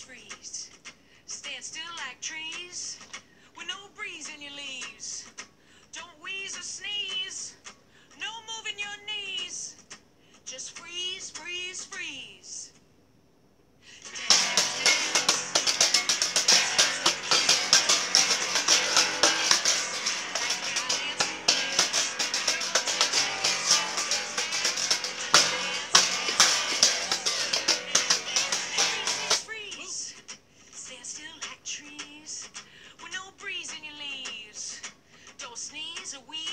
freeze. Stand still like trees. Sneeze or